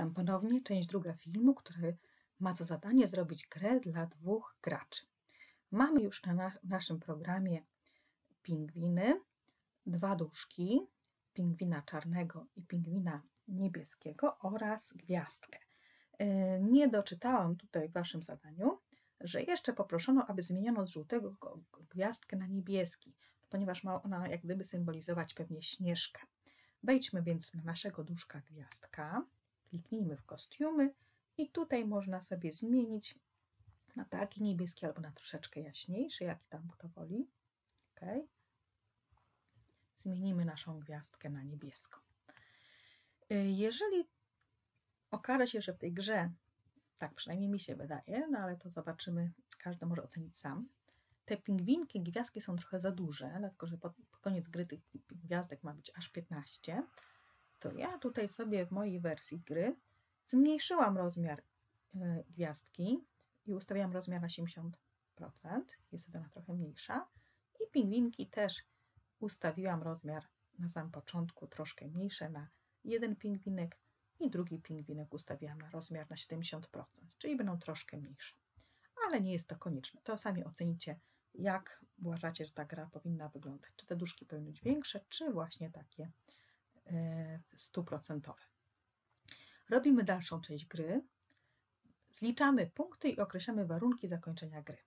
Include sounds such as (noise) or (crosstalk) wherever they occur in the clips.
Witam ponownie, część druga filmu, który ma za zadanie zrobić grę dla dwóch graczy. Mamy już na, na naszym programie pingwiny, dwa duszki, pingwina czarnego i pingwina niebieskiego oraz gwiazdkę. E, nie doczytałam tutaj w Waszym zadaniu, że jeszcze poproszono, aby zmieniono z żółtego gwiazdkę na niebieski, ponieważ ma ona jak gdyby symbolizować pewnie śnieżkę. Wejdźmy więc na naszego duszka gwiazdka kliknijmy w kostiumy i tutaj można sobie zmienić na taki niebieski albo na troszeczkę jaśniejszy, jaki tam kto woli. Ok. Zmienimy naszą gwiazdkę na niebieską. Y, jeżeli okaże się, że w tej grze, tak przynajmniej mi się wydaje, no ale to zobaczymy, każdy może ocenić sam, te pingwinki, gwiazdki są trochę za duże, dlatego że pod koniec gry tych gwiazdek ma być aż 15, to ja tutaj sobie w mojej wersji gry zmniejszyłam rozmiar e, gwiazdki i ustawiam rozmiar na 70%, jest ona trochę mniejsza i pingwinki też ustawiłam rozmiar na samym początku troszkę mniejsze na jeden pingwinek i drugi pingwinek ustawiłam na rozmiar na 70%, czyli będą troszkę mniejsze. Ale nie jest to konieczne. To sami ocenicie, jak uważacie, że ta gra powinna wyglądać. Czy te duszki powinny być większe, czy właśnie takie stuprocentowe. Robimy dalszą część gry, zliczamy punkty i określamy warunki zakończenia gry.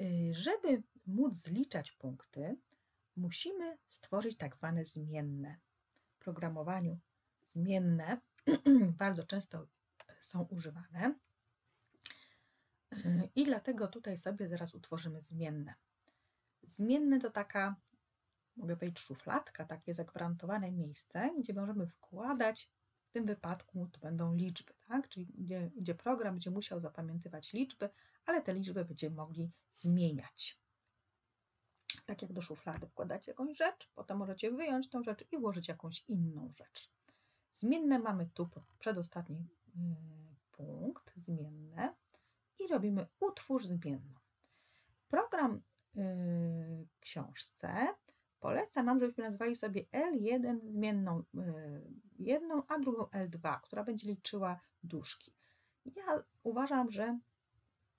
E, żeby móc zliczać punkty, musimy stworzyć tak zwane zmienne. W programowaniu zmienne (clears throat) bardzo często są używane e, i dlatego tutaj sobie zaraz utworzymy zmienne. Zmienne to taka mogę powiedzieć, szufladka, takie zagwarantowane miejsce, gdzie możemy wkładać, w tym wypadku to będą liczby, tak? czyli gdzie, gdzie program będzie musiał zapamiętywać liczby, ale te liczby będziemy mogli zmieniać. Tak jak do szuflady wkładacie jakąś rzecz, potem możecie wyjąć tą rzecz i włożyć jakąś inną rzecz. Zmienne mamy tu przedostatni y, punkt, zmienne i robimy utwórz zmienną. Program y, książce Poleca nam, żebyśmy nazwali sobie L1 zmienną y, jedną, a drugą L2, która będzie liczyła duszki. Ja uważam, że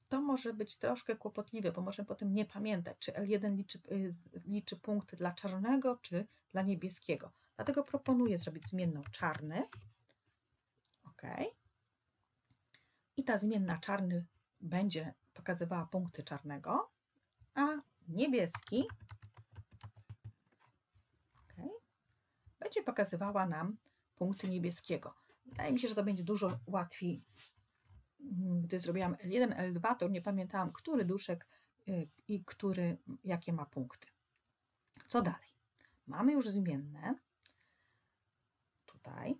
to może być troszkę kłopotliwe, bo możemy potem nie pamiętać, czy L1 liczy, y, liczy punkty dla czarnego, czy dla niebieskiego. Dlatego proponuję zrobić zmienną czarny. OK. I ta zmienna czarny będzie pokazywała punkty czarnego, a niebieski będzie pokazywała nam punkty niebieskiego. Wydaje mi się, że to będzie dużo łatwiej. Mm, gdy zrobiłam L1, L2, to nie pamiętałam, który duszek y, i który, jakie ma punkty. Co dalej? Mamy już zmienne. Tutaj.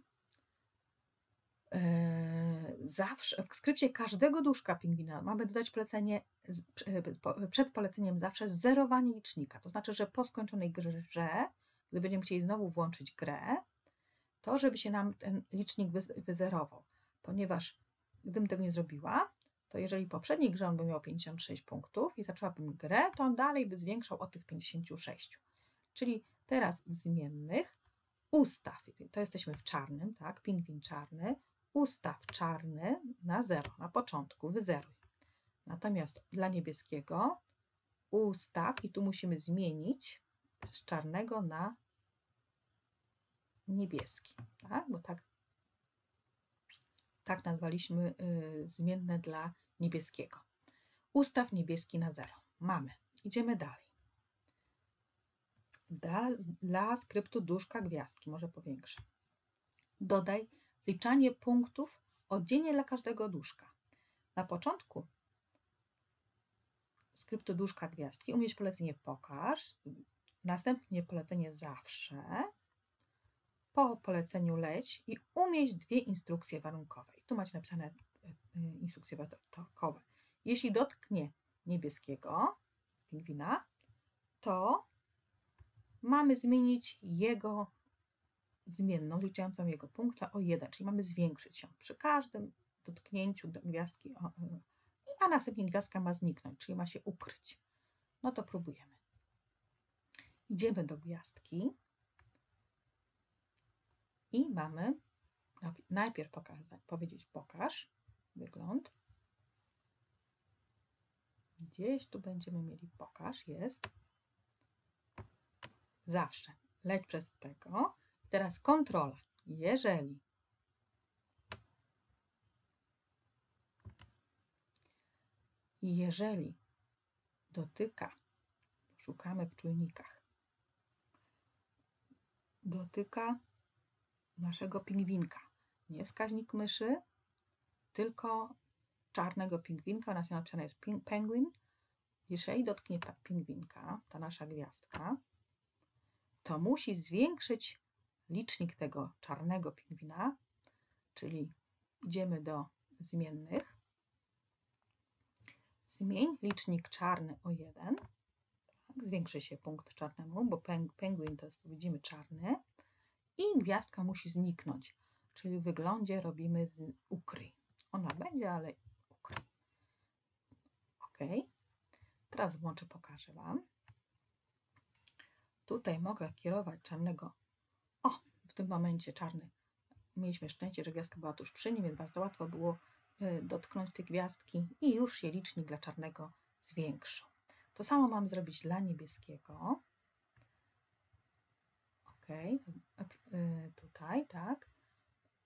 E, zawsze w skrypcie każdego duszka pingwina mamy dodać polecenie przed poleceniem zawsze zerowanie licznika. To znaczy, że po skończonej grze gdy będziemy chcieli znowu włączyć grę, to żeby się nam ten licznik wyzerował, ponieważ gdybym tego nie zrobiła, to jeżeli poprzedniej grze on by miał 56 punktów i zaczęłabym grę, to on dalej by zwiększał o tych 56. Czyli teraz w zmiennych ustaw, to jesteśmy w czarnym, tak, pingwin czarny, ustaw czarny na 0, na początku, wyzeruj. Natomiast dla niebieskiego ustaw, i tu musimy zmienić z czarnego na niebieski, tak? bo tak, tak nazwaliśmy y, zmienne dla niebieskiego. Ustaw niebieski na 0. Mamy. Idziemy dalej. Dla, dla skryptu duszka gwiazdki, może powiększę. Dodaj liczanie punktów oddzielnie dla każdego duszka. Na początku skryptu duszka gwiazdki umieść polecenie pokaż, następnie polecenie zawsze, po poleceniu leć i umieść dwie instrukcje warunkowe. I tu macie napisane e, e, instrukcje warunkowe. Jeśli dotknie niebieskiego pingwina, to mamy zmienić jego zmienną, liczącą jego punkta o 1, czyli mamy zwiększyć ją przy każdym dotknięciu do gwiazdki, e, a następnie gwiazdka ma zniknąć, czyli ma się ukryć. No to próbujemy. Idziemy do gwiazdki i mamy najpierw pokazać, powiedzieć pokaż wygląd. Gdzieś tu będziemy mieli pokaż, jest. Zawsze leć przez tego. Teraz kontrola. Jeżeli jeżeli dotyka, szukamy w czujnikach, dotyka naszego pingwinka. Nie wskaźnik myszy, tylko czarnego pingwinka. Na napisane jest penguin. Jeżeli dotknie ta pingwinka, ta nasza gwiazdka, to musi zwiększyć licznik tego czarnego pingwina, czyli idziemy do zmiennych. Zmień licznik czarny o 1. Tak, zwiększy się punkt czarnemu, bo penguin to jest, widzimy, czarny. I gwiazdka musi zniknąć, czyli w wyglądzie robimy z ukryj. Ona będzie, ale ukryj. OK. Teraz włączę, pokażę Wam. Tutaj mogę kierować czarnego. O, w tym momencie czarny. Mieliśmy szczęście, że gwiazdka była tuż przy nim, więc bardzo łatwo było y, dotknąć tej gwiazdki i już się licznik dla czarnego zwiększył. To samo mam zrobić dla niebieskiego. Ok, y, tutaj, tak.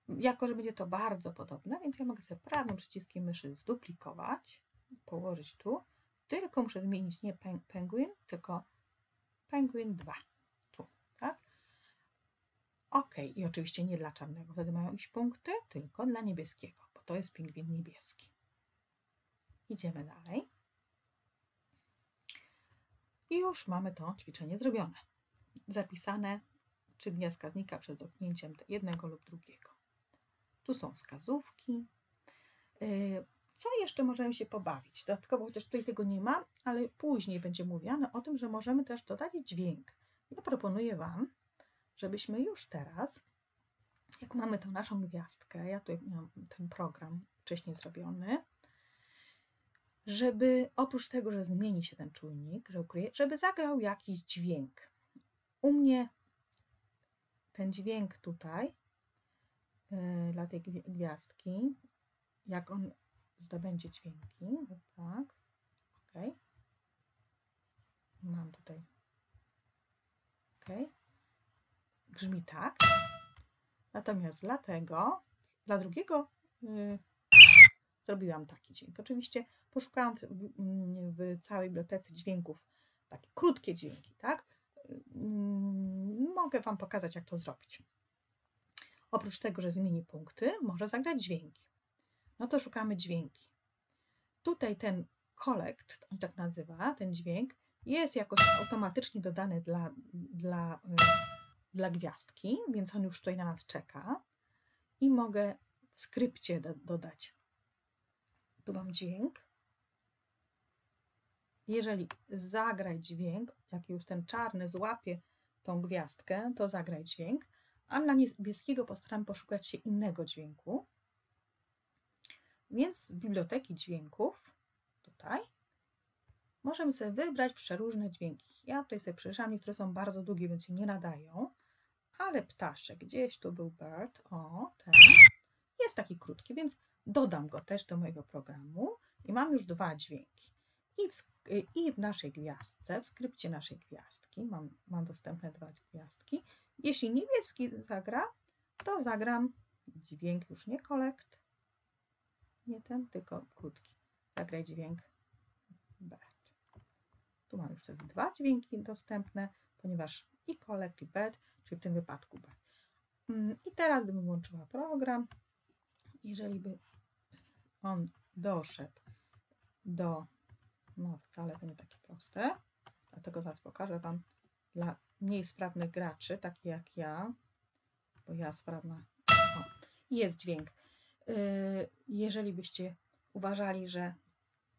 Jako, że będzie to bardzo podobne, więc ja mogę sobie prawym przyciskiem myszy zduplikować, położyć tu. Tylko muszę zmienić nie penguin, tylko Penguin 2. Tu, tak? Ok, i oczywiście nie dla czarnego, wtedy mają iść punkty, tylko dla niebieskiego, bo to jest pingwin niebieski. Idziemy dalej. I już mamy to ćwiczenie zrobione. Zapisane, czy gniazdka znika przed dotknięciem jednego lub drugiego. Tu są wskazówki. Y, co jeszcze możemy się pobawić? Dodatkowo, chociaż tutaj tego nie ma, ale później będzie mówione o tym, że możemy też dodać dźwięk. Ja proponuję Wam, żebyśmy już teraz, jak mamy tą naszą gwiazdkę, ja tutaj miałam ten program wcześniej zrobiony, żeby oprócz tego, że zmieni się ten czujnik, żeby zagrał jakiś dźwięk. U mnie ten dźwięk tutaj yy, dla tej gwiazdki, jak on zdobędzie dźwięki, tak, ok. Mam tutaj, ok. Brzmi tak. Natomiast dla tego, dla drugiego yy, zrobiłam taki dźwięk. Oczywiście poszukałam w, w całej bibliotece dźwięków, takie krótkie dźwięki, tak? Mogę Wam pokazać, jak to zrobić. Oprócz tego, że zmieni punkty, może zagrać dźwięki no to szukamy dźwięki. Tutaj ten kolekt, on tak nazywa, ten dźwięk, jest jakoś automatycznie dodany dla, dla, y, dla gwiazdki, więc on już tutaj na nas czeka i mogę w skrypcie do, dodać. Tu mam dźwięk. Jeżeli zagraj dźwięk, jak już ten czarny złapie tą gwiazdkę, to zagraj dźwięk, a dla niebieskiego postaram poszukać się innego dźwięku. Więc z biblioteki dźwięków, tutaj, możemy sobie wybrać przeróżne dźwięki. Ja tutaj sobie przeczytam, niektóre są bardzo długie, więc się nie nadają, ale ptaszek, gdzieś tu był bird, o, ten, jest taki krótki, więc dodam go też do mojego programu i mam już dwa dźwięki. I i w naszej gwiazdce, w skrypcie naszej gwiazdki, mam, mam dostępne dwa gwiazdki. Jeśli niebieski zagra, to zagram dźwięk już nie kolekt, nie ten, tylko krótki. Zagraj dźwięk B. Tu mam już te dwa dźwięki dostępne, ponieważ i collect i bed, czyli w tym wypadku B. Mm, I teraz gdybym włączyła program, jeżeli by on doszedł do, no wcale nie takie proste, dlatego zaraz pokażę Wam dla mniej sprawnych graczy, takich jak ja, bo ja sprawna, o, jest dźwięk. Y, jeżeli byście uważali, że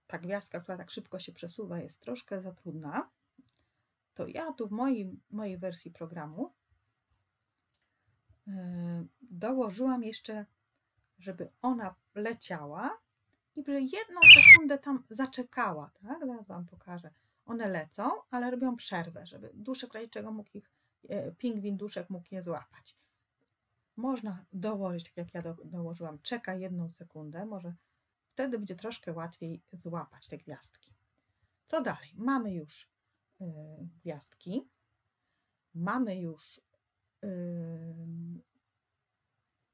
ta gwiazdka, która tak szybko się przesuwa, jest troszkę za trudna, to ja tu w mojej, mojej wersji programu y, dołożyłam jeszcze, żeby ona leciała i by jedną sekundę tam zaczekała, tak? Zaraz Wam pokażę. One lecą, ale robią przerwę, żeby duszek czego mógł ich, y, pingwin duszek mógł je złapać. można dołożyć, tak jak ja do, dołożyłam, czeka jedną sekundę, może wtedy będzie troszkę łatwiej złapać te gwiazdki. Co dalej? Mamy już y, gwiazdki, mamy już y,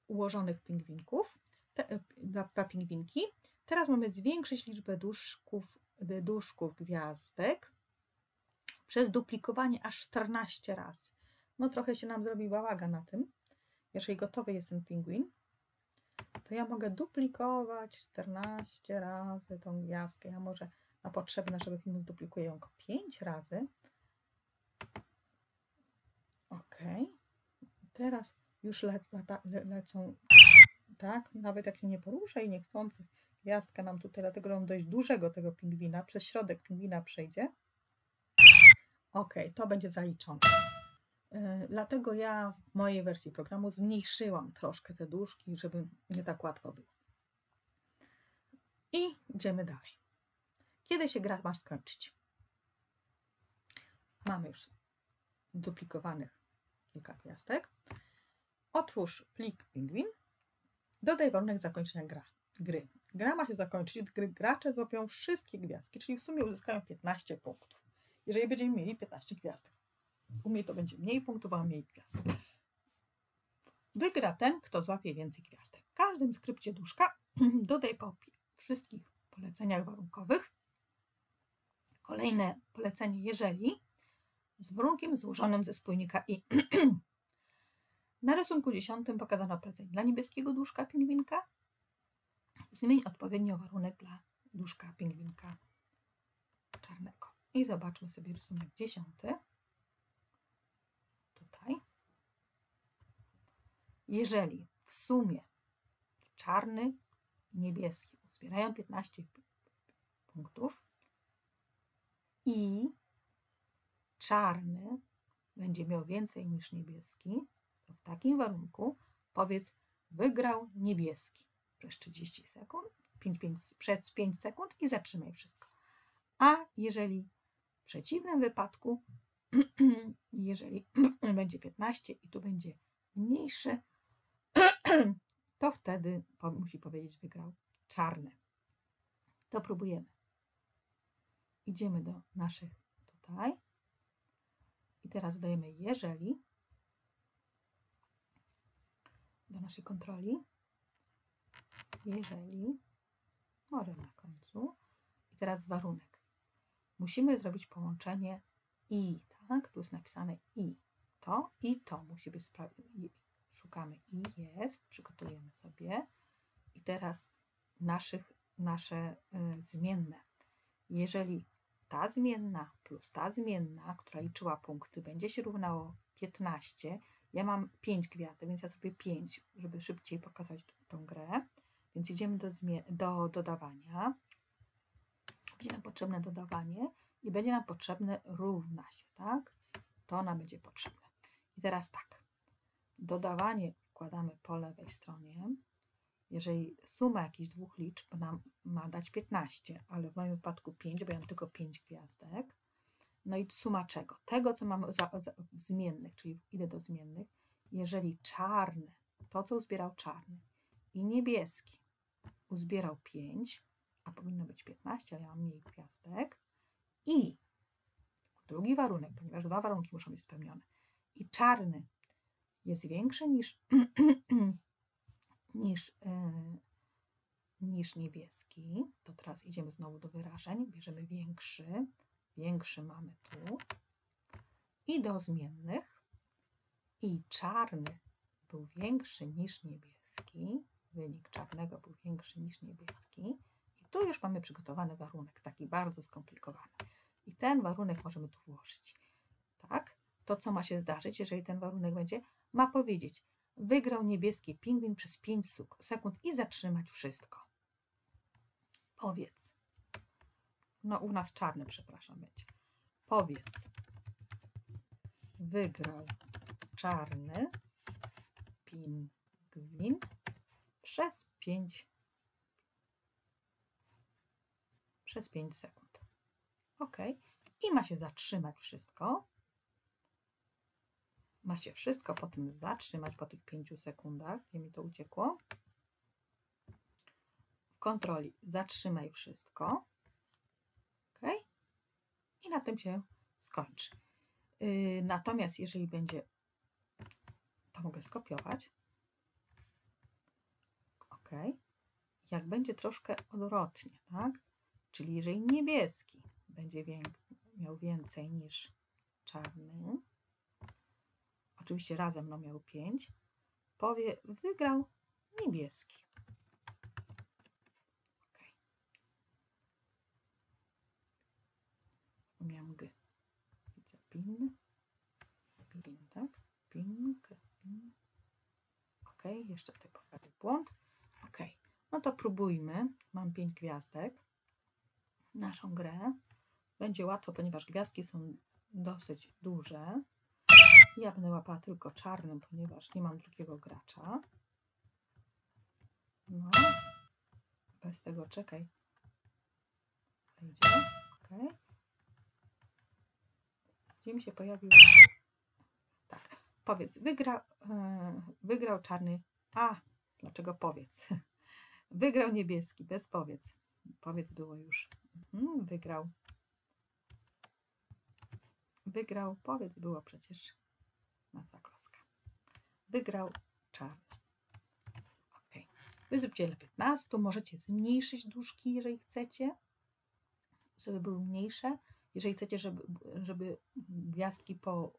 ułożonych pingwinków, te, dwa, dwa pingwinki. Teraz mamy zwiększyć liczbę duszków, duszków gwiazdek przez duplikowanie aż 14 razy. No trochę się nam zrobi bałaga na tym. Jeżeli gotowy jest ten pingwin, to ja mogę duplikować 14 razy tą gwiazdkę. Ja może na potrzeby naszego filmu zduplikuję ją 5 razy. Ok. Teraz już lecą, tak, nawet jak się nie porusza i niechcący gwiazdka nam tutaj, dlatego że on dość dużego tego pingwina, przez środek pingwina przejdzie. Ok, to będzie zaliczone. Yy, dlatego ja w mojej wersji programu zmniejszyłam troszkę te duszki, żeby nie tak łatwo było. I idziemy dalej. Kiedy się gra masz skończyć? Mamy już duplikowanych kilka gwiazdek. Otwórz plik pingwin. Dodaj warunek zakończenia gra, gry. Gra ma się zakończyć, gdy gracze złapią wszystkie gwiazdki, czyli w sumie uzyskają 15 punktów. Jeżeli będziemy mieli 15 gwiazdek. U mnie to będzie mniej punktów, a mniej gwiazdek. Wygra ten, kto złapie więcej gwiazdek. W każdym skrypcie duszka (clears throat) dodaj po wszystkich poleceniach warunkowych kolejne polecenie jeżeli z warunkiem złożonym ze spójnika i. (clears throat) Na rysunku 10 pokazano polecenie dla niebieskiego duszka pingwinka. Zmień odpowiednio warunek dla duszka pingwinka czarnego. I zobaczmy sobie rysunek 10. Tutaj. Jeżeli w sumie czarny i niebieski uzbierają 15 punktów i czarny będzie miał więcej niż niebieski, to w takim warunku powiedz wygrał niebieski przez 30 sekund, 5, 5, przez 5 sekund i zatrzymaj wszystko. A jeżeli w przeciwnym wypadku, (clears throat) jeżeli (clears throat) będzie 15 i tu będzie mniejszy, (clears throat) to wtedy musi powiedzieć wygrał czarny. To próbujemy. Idziemy do naszych tutaj. I teraz dodajemy jeżeli do naszej kontroli. Jeżeli, może na końcu. I teraz warunek. Musimy zrobić połączenie i, tak? Tu jest napisane i. To i to musi być. Szukamy i jest, przygotujemy sobie. I teraz naszych, nasze y, zmienne. Jeżeli ta zmienna plus ta zmienna, która liczyła punkty, będzie się równało 15. Ja mam 5 gwiazdek, więc ja zrobię 5, żeby szybciej pokazać tą grę. Więc idziemy do, do dodawania. Będzie nam potrzebne dodawanie i będzie nam potrzebne równa się, tak? To nam będzie potrzebne. I teraz tak. Dodawanie wkładamy po lewej stronie jeżeli suma jakichś dwóch liczb nam ma dać 15, ale w moim wypadku 5, bo ja mam tylko 5 gwiazdek. No i suma czego? Tego, co mamy za, za, w zmiennych, czyli idę do zmiennych. Jeżeli czarny, to co uzbierał czarny i niebieski uzbierał 5, a powinno być 15, ale ja mam mniej gwiazdek. I drugi warunek, ponieważ dwa warunki muszą być spełnione. I czarny jest większy niż (clears throat) niż, yy, niż niebieski. To teraz idziemy znowu do wyrażeń. Bierzemy większy. Większy mamy tu. I do zmiennych. I czarny był większy niż niebieski. Wynik czarnego był większy niż niebieski. I tu już mamy przygotowany warunek, taki bardzo skomplikowany. I ten warunek możemy tu włożyć. Tak? To, co ma się zdarzyć, jeżeli ten warunek będzie, ma powiedzieć, Wygrał niebieski pingwin przez 5 sekund i zatrzymać wszystko. Powiedz. No u nas czarny, przepraszam, będzie. Powiedz. Wygrał czarny pingwin przez 5 przez 5 sekund. Ok. I ma się zatrzymać wszystko. macie wszystko potem zatrzymać po tych 5 sekundach, gdzie mi to uciekło. W kontroli zatrzymaj wszystko. ok? I na tym się skończy. Yy, natomiast jeżeli będzie, to mogę skopiować. Jak będzie troszkę odwrotnie, tak? Czyli jeżeli niebieski będzie miał więcej niż czarny, oczywiście razem no miał 5, powie wygrał niebieski. Ok. Miałam G. Widzę pin. Glin, tak? Pin, pin. Ok, jeszcze tutaj poprawię błąd. No to próbujmy. Mam 5 gwiazdek. Naszą grę. Będzie łatwo, ponieważ gwiazdki są dosyć duże. Ja będę łapała tylko czarnym, ponieważ nie mam drugiego gracza. No. Bez tego czekaj. Wejdzie. Ok. Gdzie mi się pojawił? Tak. Powiedz, wygrał, e, wygrał czarny. A, dlaczego powiedz? Wygrał niebieski, bez powiedz. Powiedz było już. Mhm, wygrał. Wygrał, powiedz było przecież na zakloska. Wygrał czarny. Ok. Wy zróbcie dla 15. Możecie zmniejszyć duszki, jeżeli chcecie, żeby były mniejsze. Jeżeli chcecie, żeby, żeby gwiazdki po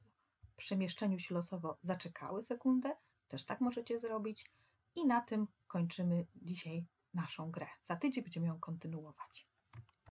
przemieszczeniu się losowo zaczekały sekundę, też tak możecie zrobić. I na tym kończymy dzisiaj naszą grę. Za tydzień będziemy ją kontynuować.